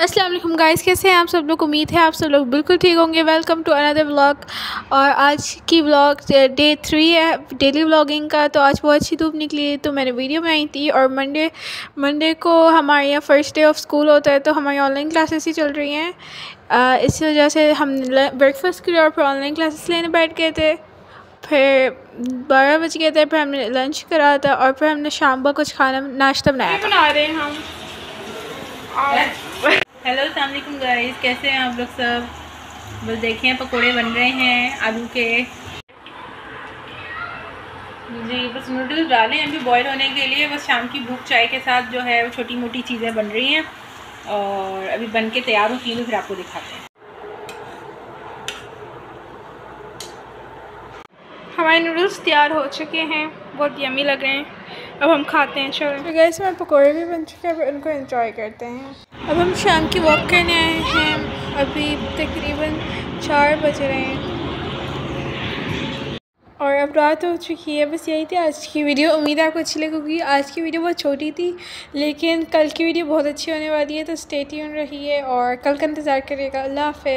अस्सलाम वालेकुम गाइस कैसे हैं आप सब लोग? उम्मीद है आप सब लोग बिल्कुल ठीक होंगे। वेलकम टू अनदर व्लॉग और आज की व्लॉग डे थ्री है डेली व्लॉगिंग का। तो आज बहुत अच्छी धूप निकली तो मैंने वीडियो में आई थी। और मंडे मंडे को हमारे यहाँ फ़र्स्ट डे ऑफ़ स्कूल होता है तो हमारी ऑनलाइन क्लासेस ही चल रही हैं। इस वजह से हम ब्रेकफास्ट के लिए और फिर ऑनलाइन क्लासेस लेने बैठ गए थे। फिर बारह बज गए थे फिर हमने लंच करा था और फिर हमने शाम का कुछ खाना नाश्ता बनाया बना रहे हैं हम। हेलो अलकुम गाइस कैसे हैं आप लोग सब? बस देखिए, पकोड़े बन रहे हैं आलू के। जी, बस नूडल्स डाले अभी बॉईल होने के लिए। बस शाम की भूख चाय के साथ जो है, वो छोटी मोटी चीज़ें बन रही हैं। और अभी बन के तैयार होती हैं, फिर आपको दिखाते हैं। हमारे नूडल्स तैयार हो चुके हैं। बहुत यमी लग रहे हैं। अब हम खाते हैं, चलो। तो गैस में पकौड़े भी बन चुके हैं अब उनको एंजॉय करते हैं। अब हम शाम की वॉक करने आए हैं। अभी तकरीबन चार बज रहे हैं। और अब रात हो चुकी है, बस यही थी आज की वीडियो उम्मीद है आपको अच्छी लगेगी। आज की वीडियो बहुत छोटी थी, लेकिन कल की वीडियो बहुत अच्छी होने वाली है तो स्टेट रही है और कल का इंतज़ार करिएगा। अल्लाह हाफ़